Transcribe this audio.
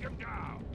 Take him down!